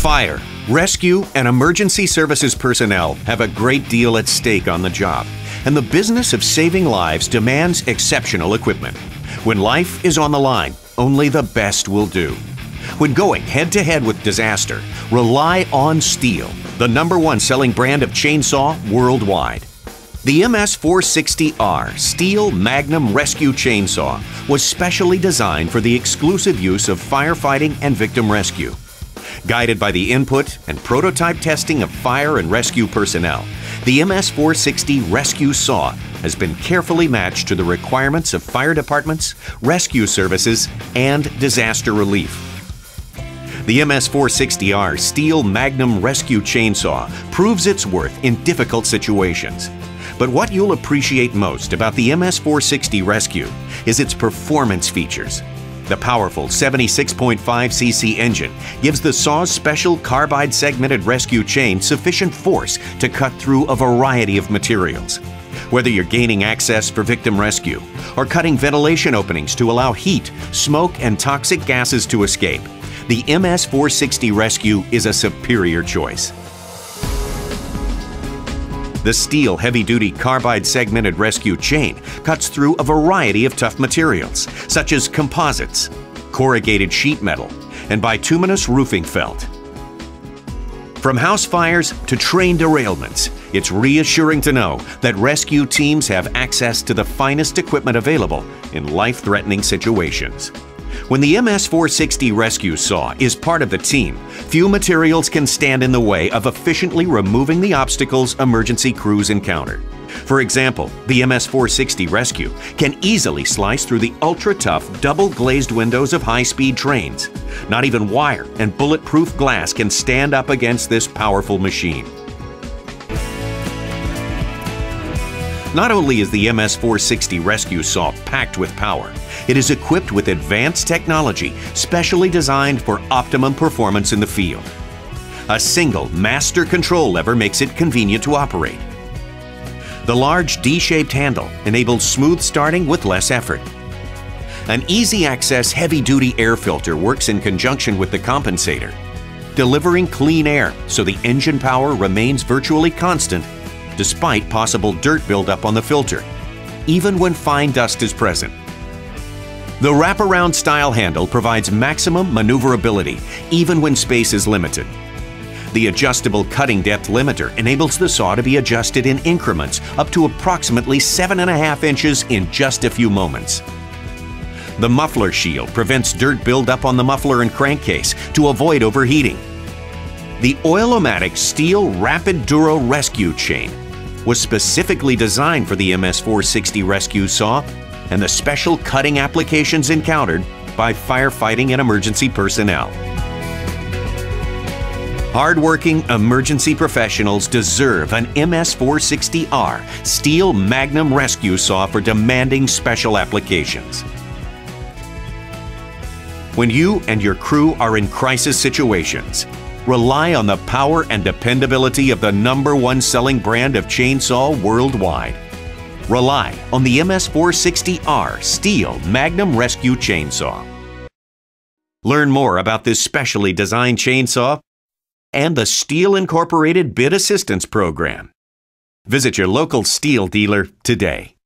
Fire, rescue, and emergency services personnel have a great deal at stake on the job, and the business of saving lives demands exceptional equipment. When life is on the line, only the best will do. When going head to head with disaster, rely on Stihl, the number one selling brand of chainsaw worldwide. The MS460R Stihl Magnum Rescue Chainsaw was specially designed for the exclusive use of firefighting and victim rescue. Guided by the input and prototype testing of fire and rescue personnel, the MS460 Rescue Saw has been carefully matched to the requirements of fire departments, rescue services, and disaster relief. The MS460R Stihl Magnum Rescue Chainsaw proves its worth in difficult situations. But what you'll appreciate most about the MS460 Rescue is its performance features. The powerful 76.5cc engine gives the Saw's special carbide segmented rescue chain sufficient force to cut through a variety of materials. Whether you're gaining access for victim rescue or cutting ventilation openings to allow heat, smoke, and toxic gases to escape, the MS460 Rescue is a superior choice. The Stihl heavy duty carbide segmented rescue chain cuts through a variety of tough materials, such as composites, corrugated sheet metal, and bituminous roofing felt. From house fires to train derailments, it's reassuring to know that rescue teams have access to the finest equipment available in life threatening situations. When the MS460 rescue saw is part of the team, few materials can stand in the way of efficiently removing the obstacles emergency crews encounter. For example, the MS460 Rescue can easily slice through the ultra-tough double-glazed windows of high-speed trains. Not even wire and bulletproof glass can stand up against this powerful machine. Not only is the MS460 Rescue Saw packed with power, it is equipped with advanced technology specially designed for optimum performance in the field. A single master control lever makes it convenient to operate. The large D-shaped handle enables smooth starting with less effort. An easy access heavy duty air filter works in conjunction with the compensator, delivering clean air so the engine power remains virtually constant despite possible dirt buildup on the filter, even when fine dust is present. The wraparound style handle provides maximum maneuverability, even when space is limited. The adjustable cutting depth limiter enables the saw to be adjusted in increments up to approximately 7.5 inches in just a few moments. The muffler shield prevents dirt buildup on the muffler and crankcase to avoid overheating. The Oil-O-Matic Stihl Rapid Duro Rescue Chain was specifically designed for the MS460 rescue saw and the special cutting applications encountered by firefighting and emergency personnel. Hardworking emergency professionals deserve an MS460R Stihl Magnum rescue saw for demanding special applications. When you and your crew are in crisis situations, Rely on the power and dependability of the number one selling brand of chainsaw worldwide. Rely on the MS460R Stihl Magnum Rescue Chainsaw. Learn more about this specially designed chainsaw and the Stihl Incorporated Bid Assistance Program. Visit your local Stihl dealer today.